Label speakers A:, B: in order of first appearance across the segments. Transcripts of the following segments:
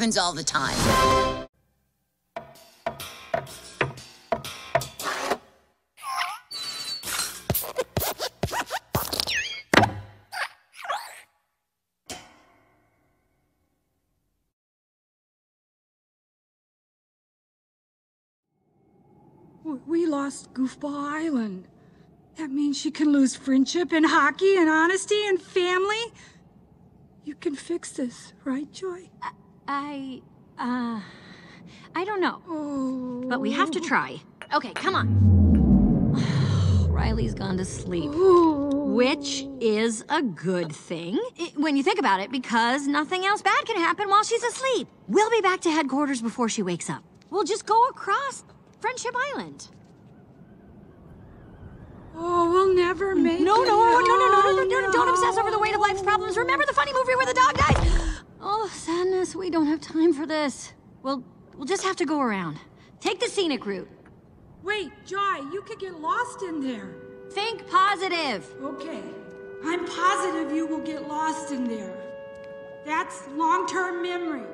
A: happens all the time.
B: We lost Goofball Island. That means she can lose friendship and hockey and honesty and family. You can fix this, right, Joy?
C: I, uh, I don't know.
B: Oh.
C: But we have to try. Okay, come on. Riley's gone to sleep. Which is a good thing when you think about it, because nothing else bad can happen while she's asleep. We'll be back to headquarters before she wakes up. We'll just go across Friendship Island.
B: Oh, we'll never make
C: No,
B: it.
C: no, no, no, no, no, no,
B: Oh,
C: no, no, don't obsess over the weight of life's problems. Remember the funny movie where the dog? Oh, sadness, we don't have time for this. We'll, we'll just have to go around. Take the scenic route.
B: Wait, Joy, you could get lost in there.
C: Think positive.
B: Okay. I'm positive you will get lost in there. That's long term memory.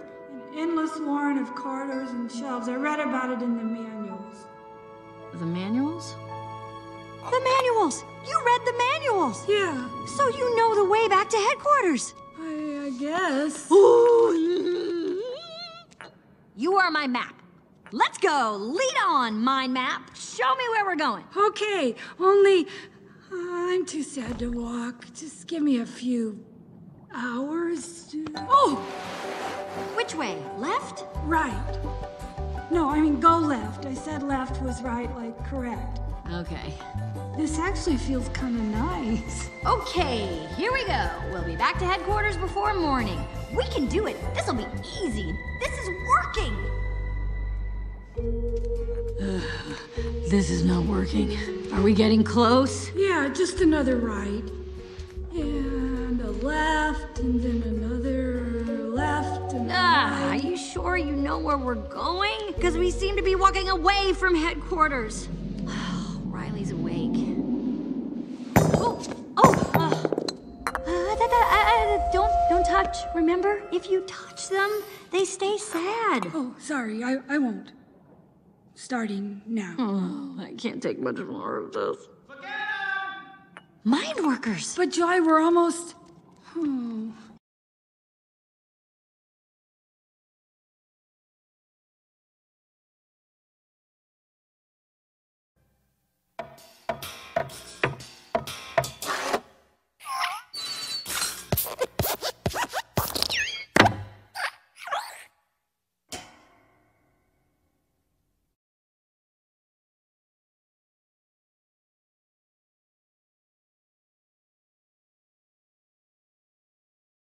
B: An endless warren of corridors and shelves. I read about it in the manuals.
C: The manuals? The manuals! You read the manuals!
B: Yeah,
C: So you know the way back to headquarters.
B: I, I guess.
C: You are my map. Let's go. Lead on, mind map. Show me where we're going.
B: Okay, only uh, I'm too sad to walk. Just give me a few hours. To... Oh,
C: Which way? Left?
B: right. No, I mean go left. I said left was right, like correct.
C: Okay.
B: This actually feels kind of nice.
C: Okay, here we go. We'll be back to headquarters before morning. We can do it. This'll be easy. This is working. this is not working. Are we getting close?
B: Yeah, just another right. And a left, and then another left, and a
C: Ah, are you sure you know where we're going? Because we seem to be walking away from headquarters. Riley's awake. Oh, oh, uh, uh, da- da- uh, uh, don't, don't touch. Remember, if you touch them, they stay sad.
B: Oh, sorry, I, I won't. Starting now.
C: Oh, I can't take much more of this. Mind workers.
B: But Joy, we're almost. Oh.